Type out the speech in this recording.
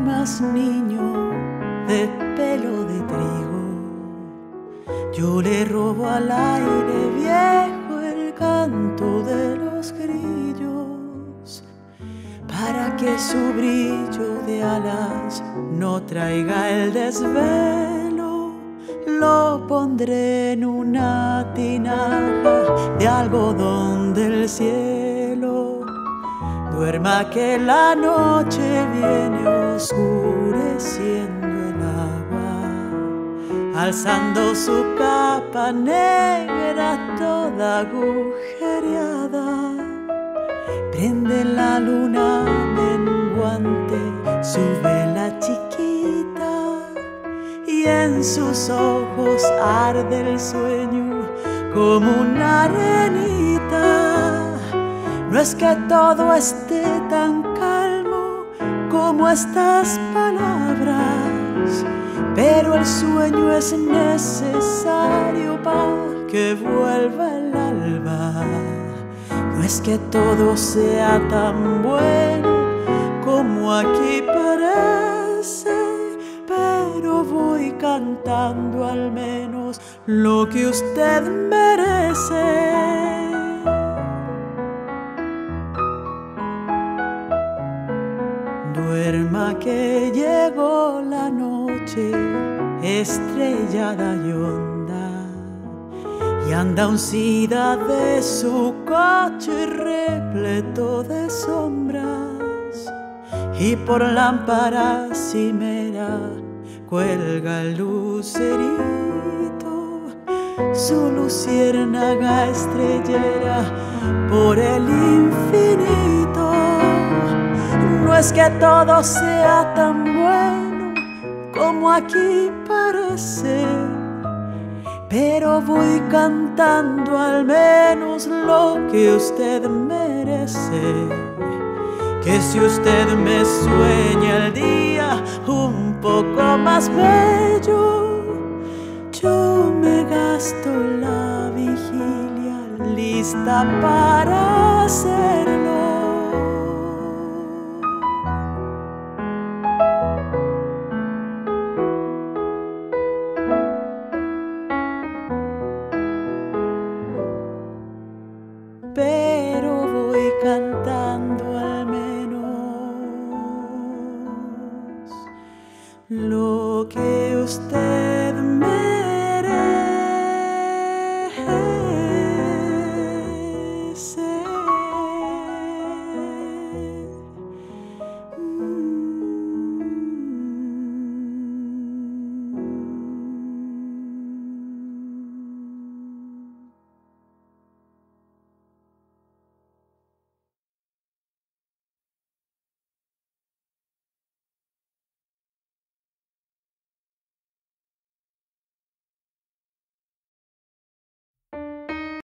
más niño de pelo de trigo. Yo le robo al aire viejo el canto de los grillos para que su brillo de alas no traiga el desvelo. Lo pondré en una tinaja de algodón del cielo. Duerma que la noche viene oscureciendo el agua, alzando su capa negra toda agujereada. Prende la luna menguante su vela chiquita y en sus ojos arde el sueño como una arenita. No es que todo esté tan calmo como estas palabras, pero el sueño es necesario para que vuelva el alba. No es que todo sea tan bueno como aquí parece, pero voy cantando al menos lo que usted merece. Que llegó la noche estrellada y honda y anda uncida de su coche repleto de sombras y por lámpara cimera cuelga el lucerito su luciérnaga estrellera por el infinito es que todo sea tan bueno como aquí parece, pero voy cantando al menos lo que usted merece. Que si usted me sueña el día un poco más bello, yo me gasto la vigilia lista para ser lo que usted me